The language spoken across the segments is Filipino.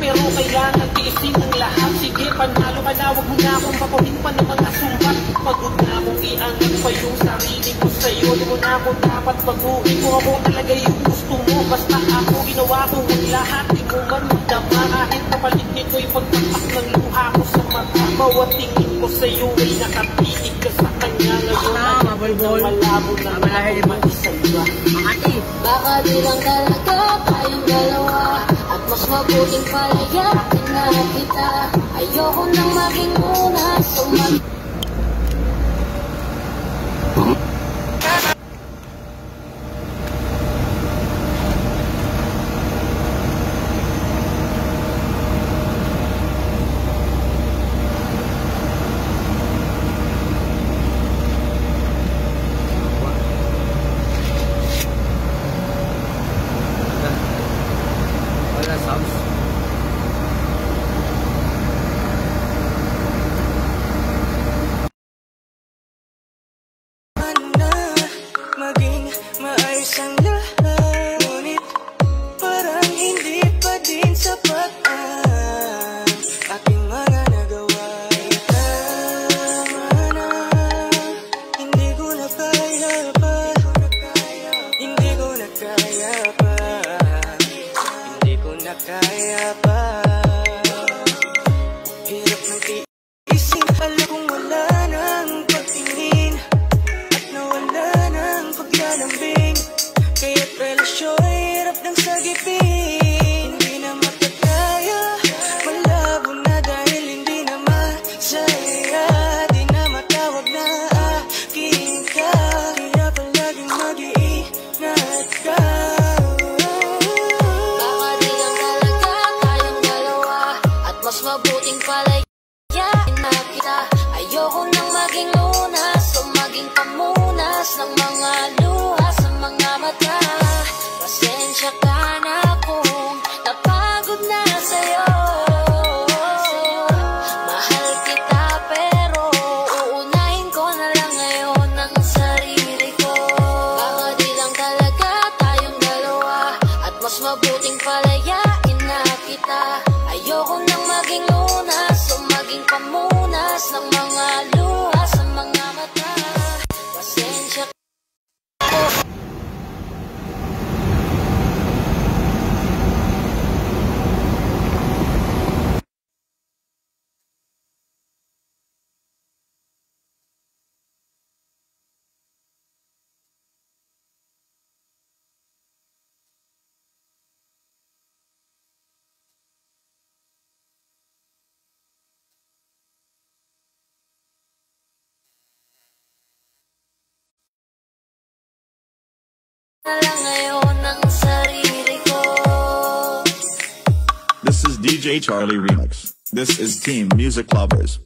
Pero kailangan tiisin ang lahat Sige, panalo ka na, wag mo na akong papawin pa ng mga sumbat Pagod na akong iangat pa yung sarili ko sa'yo Di mo na ako dapat baguhin Kung ako talaga yung gusto mo Basta ako ginawa ko ang lahat Di mo man magdama Kahit kapalit nito'y pagpatak ng luha ko sa mata Bawat tingin ko sa'yo ay nakatitig ka sa kanya Ngayon Ah, mabalbol. malabo na Mamalahin mo. ako sa iba Makati. Baka di lang talaga tayong dalawa mas mabuting palayakin na kita. Ayoko nang maging una. Sumag Mabuting palayakin na kita This is DJ Charlie Remix. This is Team Music Lovers.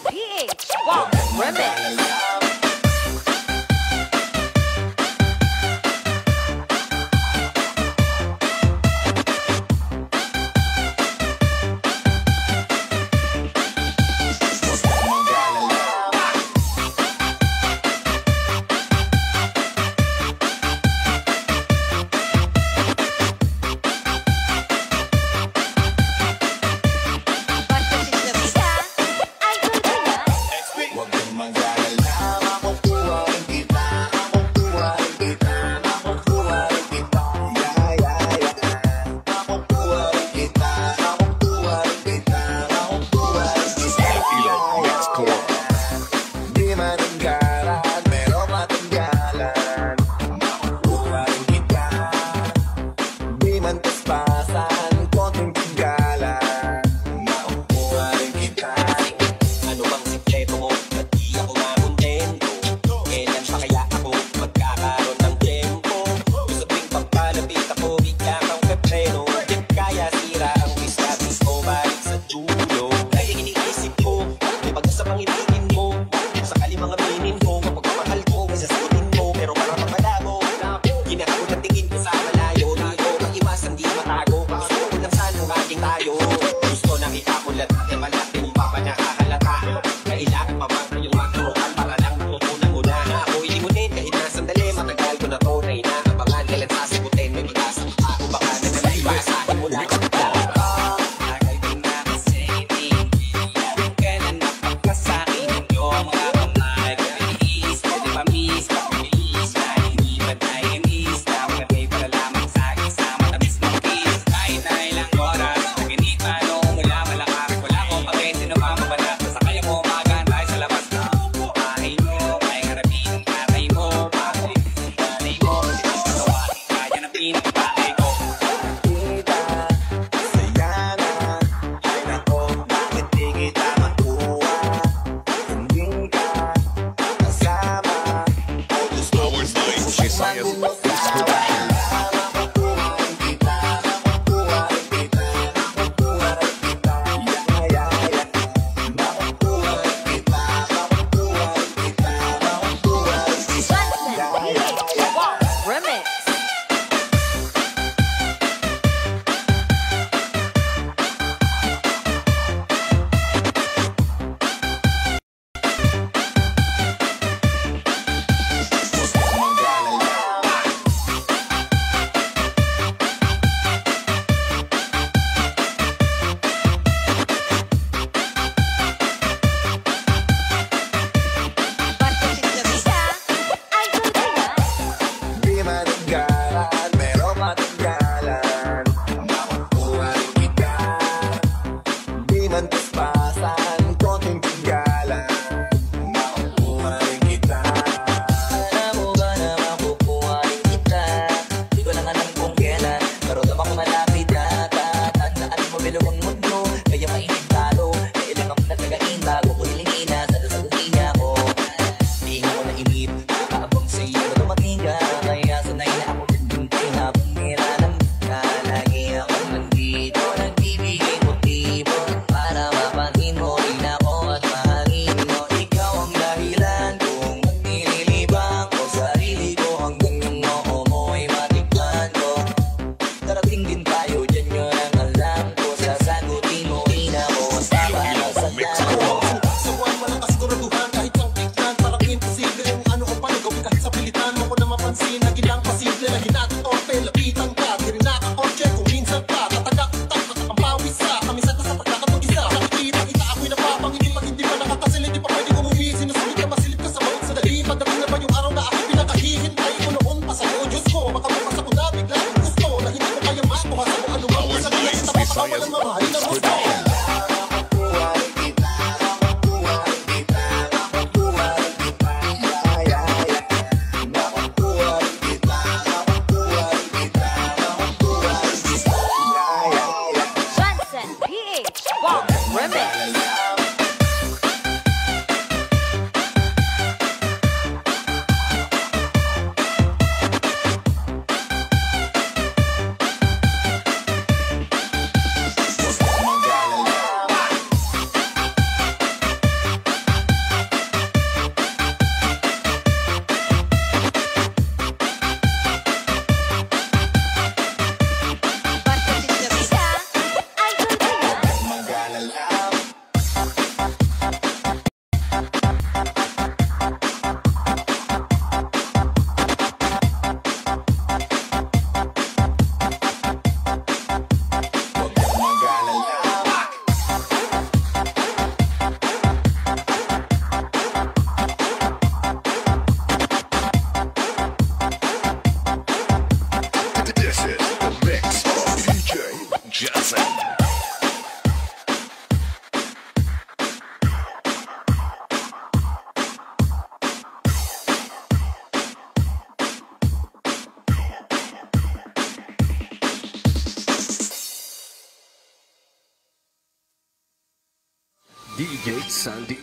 PH Wow Remix Sandy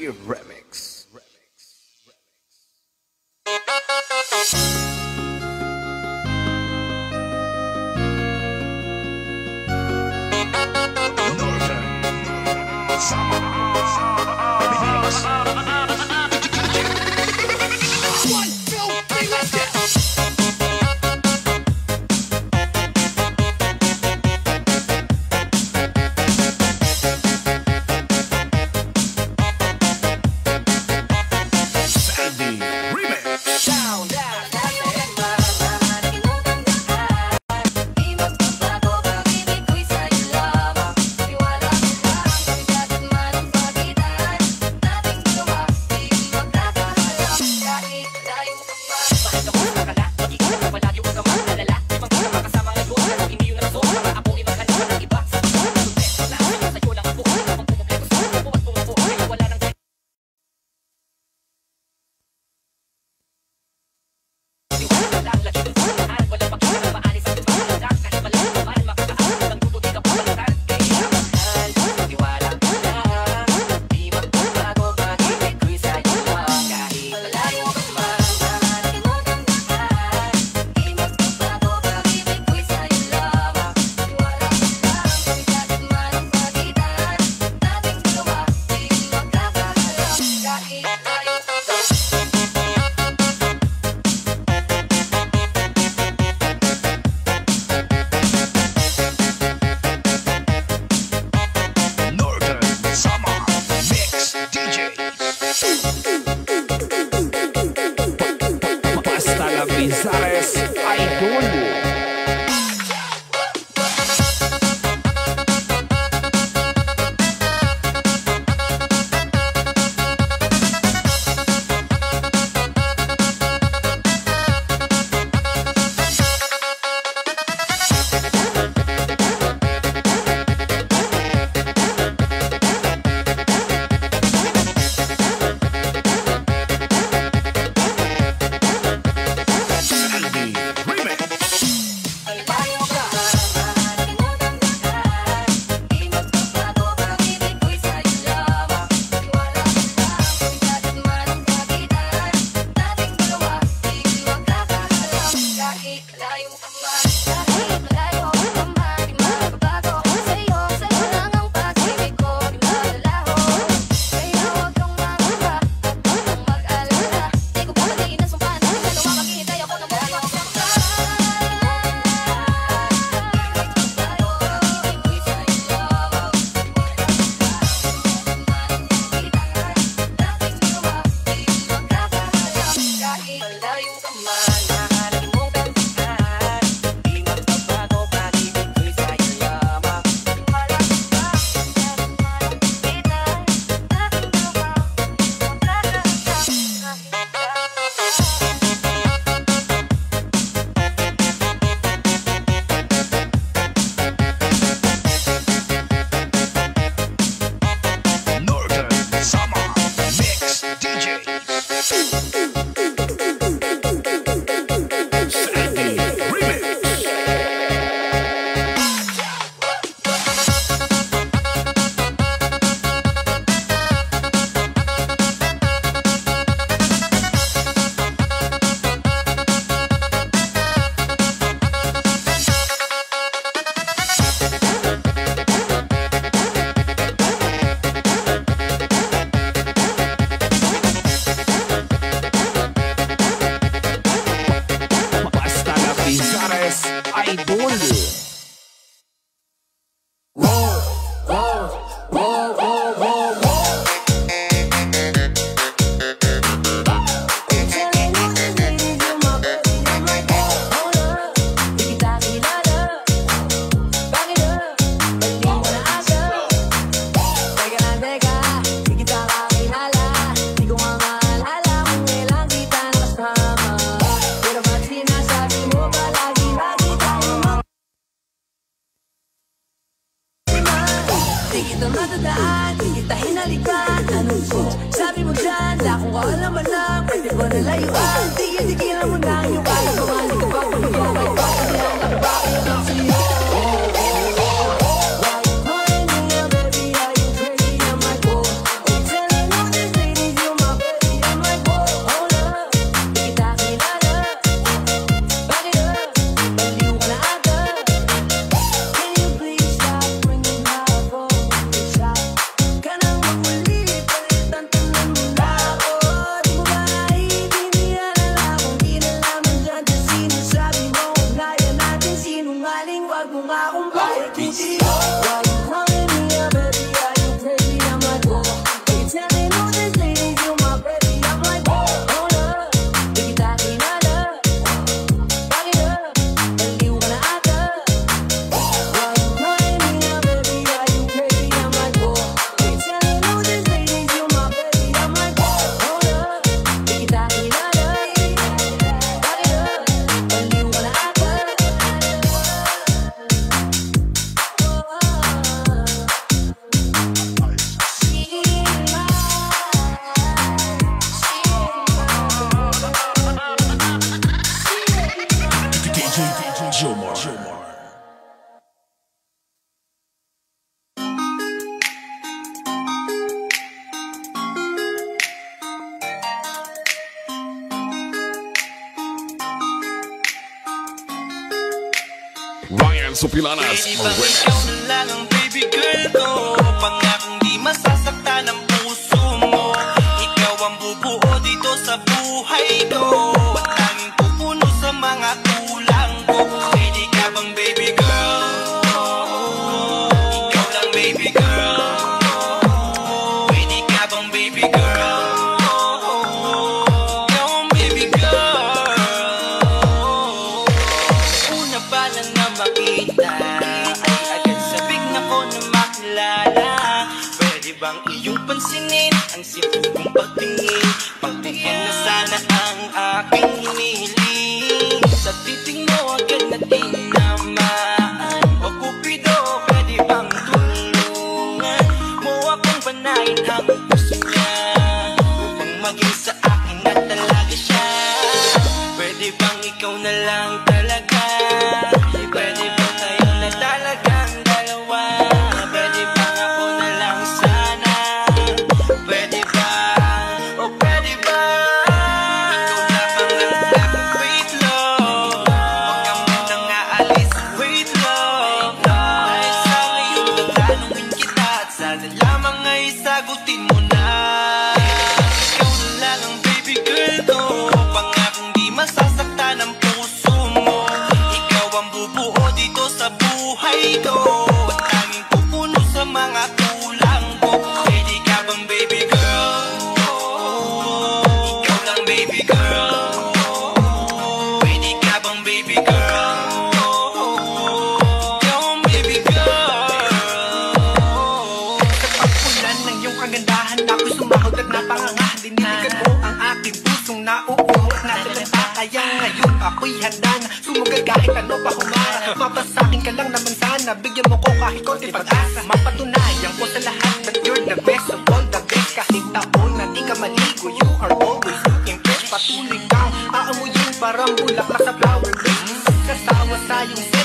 ain't doing it. Celso Pilanas. Muy buenas. aquí. ako'y handang Sumugal kahit ano pa humara Mapasakin ka lang naman sana. Bigyan mo ko kahit konti pag-asa. Mapatunayan ko sa lahat That you're the best of all the best. Kahit taon na di ka maligo You are always looking fresh. Patuloy kang aamuyin Parang bulaklak sa flower bed. Kasawa sa iyong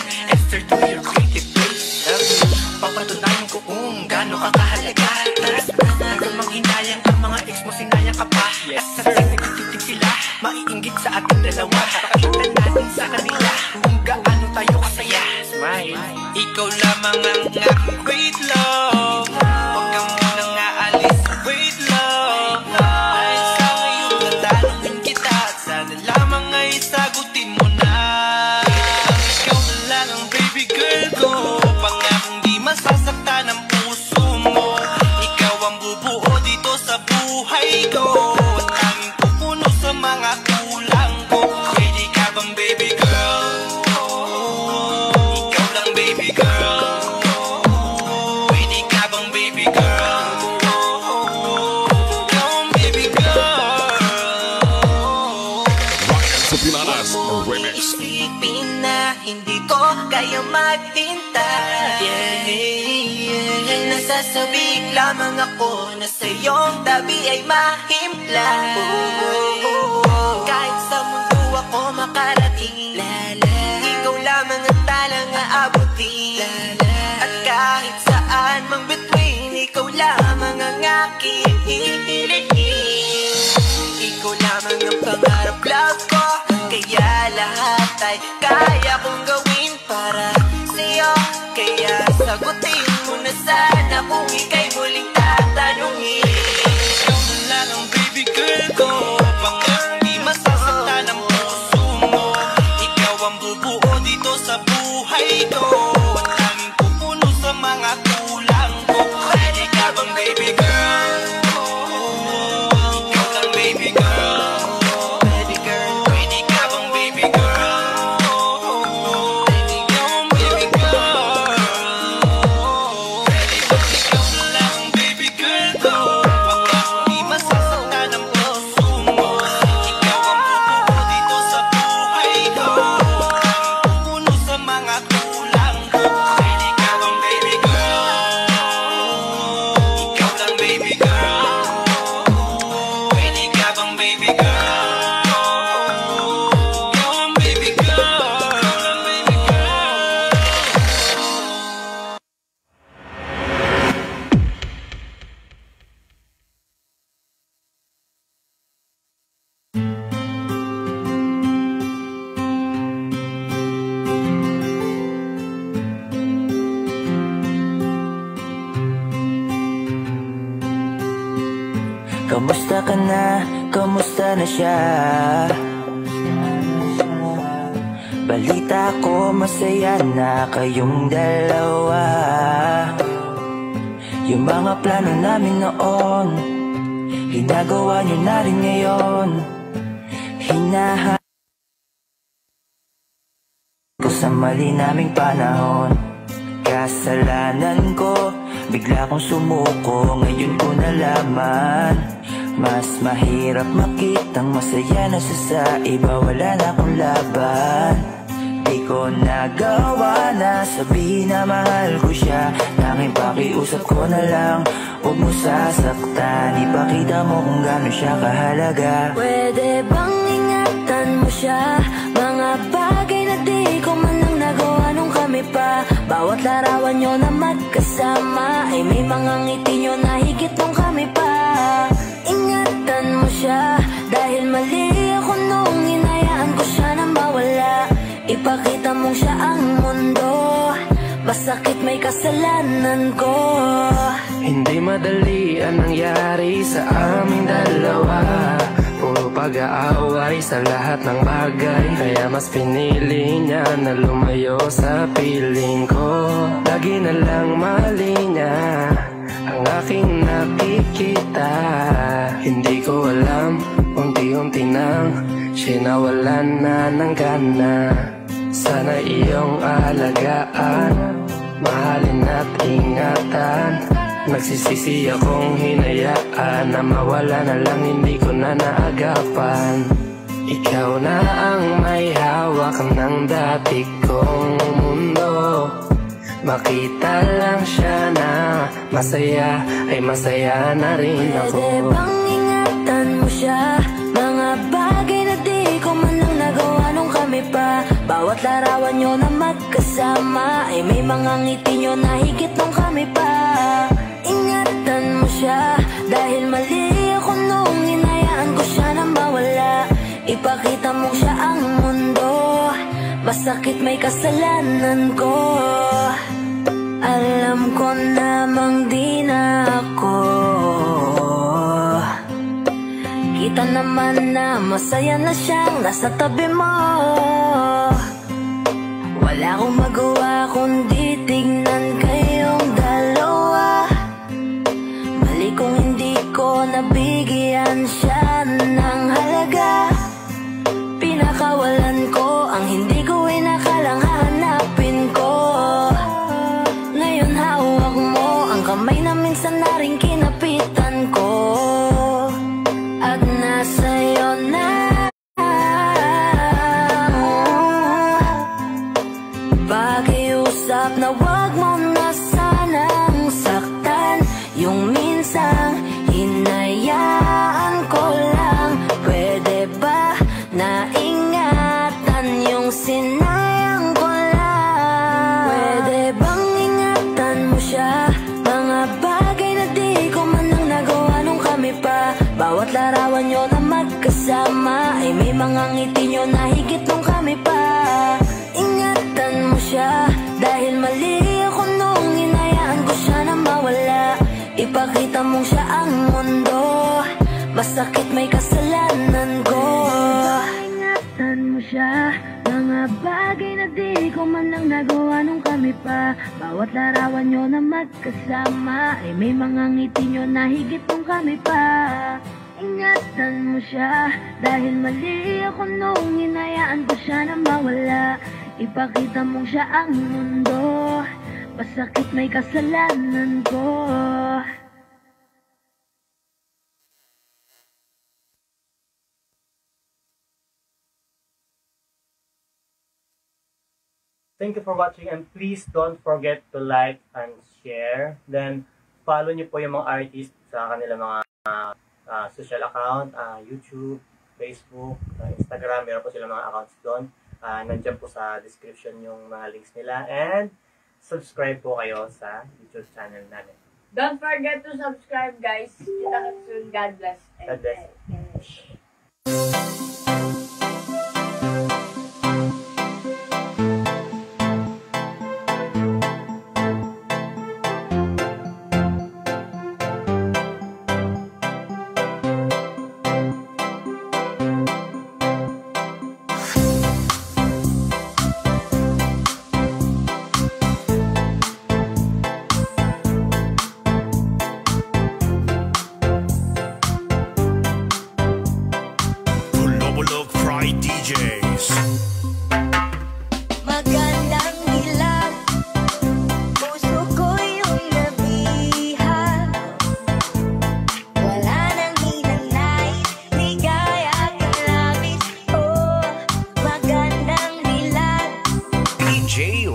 Nabig lamang ako na sa iyong tabi ay mahimlay Kahit sa mundo ako makarating Ikaw lamang ang talang aabutin. At kahit saan mang between Ikaw lamang ang aking hihilihin Ikaw lamang ang pangarap love ko Kaya lahat ay kaya kong gawin para sa'yo. Kaya sagutin sana kung ika'y muling Kamusta na siya? Balita ko masaya na kayong dalawa. Yung mga plano namin noon Ginagawa nyo na rin ngayon. Hinaha ko sa mali naming panahon. Kasalanan ko Bigla kong sumuko Ngayon ko nalaman Mas mahirap makitang masaya na siya sa iba. Wala na akong laban. Di ko nagawa na sabihin na mahal ko siya. Tanging pakiusap ko na lang Huwag mo sasaktan. Ipakita mo kung gano'n siya kahalaga. Pwede bang ingatan mo siya? Mga bagay na di ko man lang nagawa nung kami pa. Bawat larawan nyo na magkasama Ay may mga ngiti nyo na higit nung kami pa siya. Dahil mali ako nung inayaan ko siya nang mawala. Ipakita mong siya ang mundo. Masakit may kasalanan ko. Hindi madali ang nangyari sa aming dalawa. Puro pag-aaway sa lahat ng bagay. Kaya mas pinili niya na lumayo sa piling ko. Lagi na lang mali niya ang aking nakikita. Hindi ko alam, unti-unti nang Sinawalan na ng gana. Sana iyong alagaan Mahalin at ingatan. Nagsisisi akong hinayaan Na mawala na lang hindi ko na naagapan. Ikaw na ang may hawak ng dati kong Makita lang siya na masaya ay masaya na rin ako. Pwede bang ingatan mo siya? Mga bagay na di ko man lang nagawa nung kami pa. Bawat larawan nyo na magkasama Ay may mga ngiti nyo na higit nung kami pa. Ingatan mo siya Dahil mali ako nung inayaan ko siya na mawala. Ipakita mo siya ang mundo Masakit may kasalanan ko Alam ko namang di na ako. Kita naman na masaya na siyang nasa tabi mo. Wala akong magawa kundi tignan kayong dalawa. Mali kung hindi ko nabigyan siya ng halaga. Pinakawalan ko ang hindi kami pa. Ingatan mo siya. Dahil mali ako nung inayaan ko siya na mawala. Ipakita mong siya ang mundo. Masakit may kasalanan ko. Ingatan mo siya. Mga bagay na di ko man lang nagawa nung kami pa. Bawat larawan nyo na magkasama Ay may mga ngiti nyo na higit nung kami pa Ingatan mo siya Dahil mali ako nung inayaan ko siya na mawala Ipakita mong siya ang mundo Masakit may kasalanan ko Thank you for watching and please don't forget to like and share. Then, follow niyo po yung mga artists sa kanilang mga ah, social account, ah, YouTube, Facebook, ah, Instagram. Meron po sila mga accounts doon. Ah, nandiyan po sa description yung mga links nila. And, subscribe po kayo sa YouTube channel namin. Don't forget to subscribe, guys. Kita ka soon. God bless. God bless.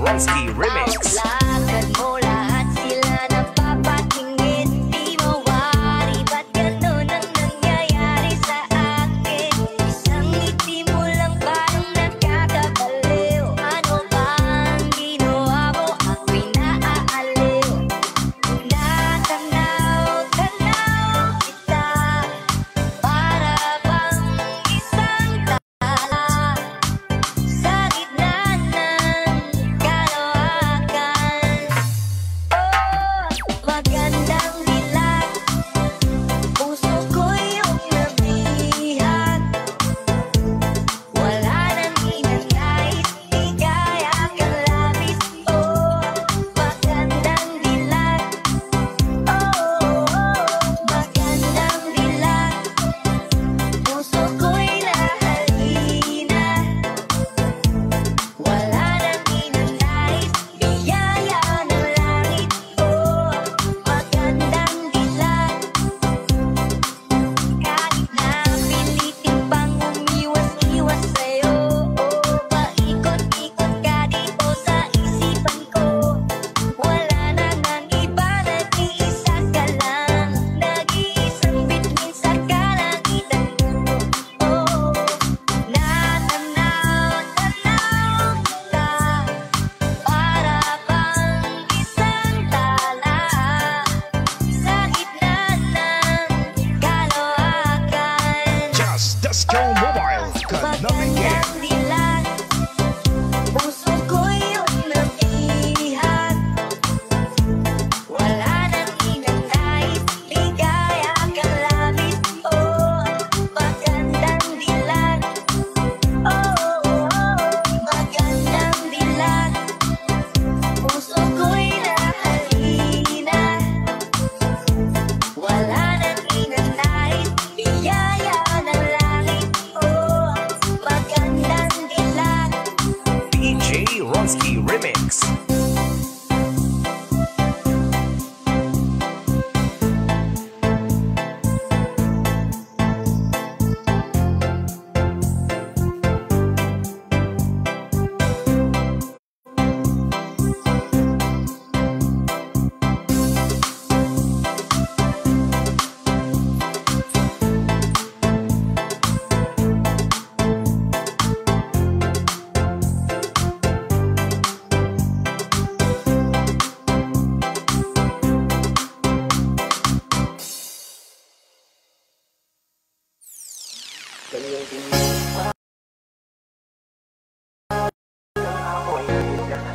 Bansky Remix.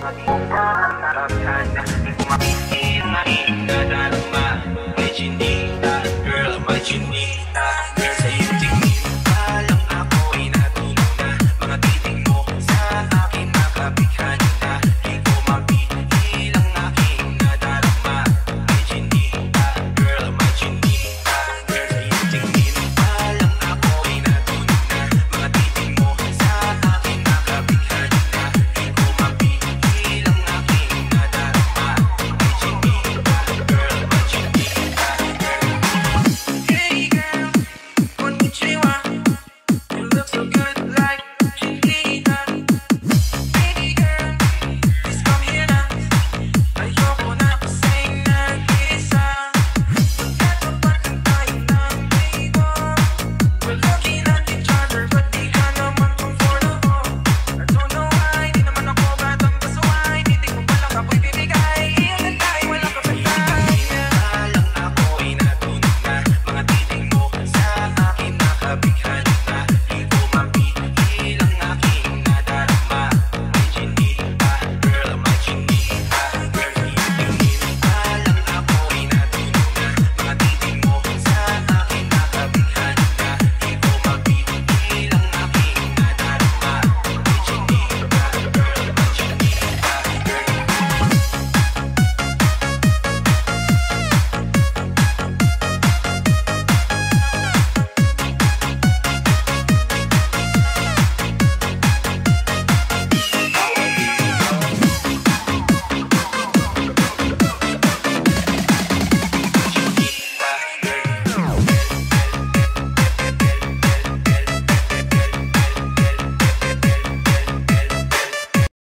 fucking.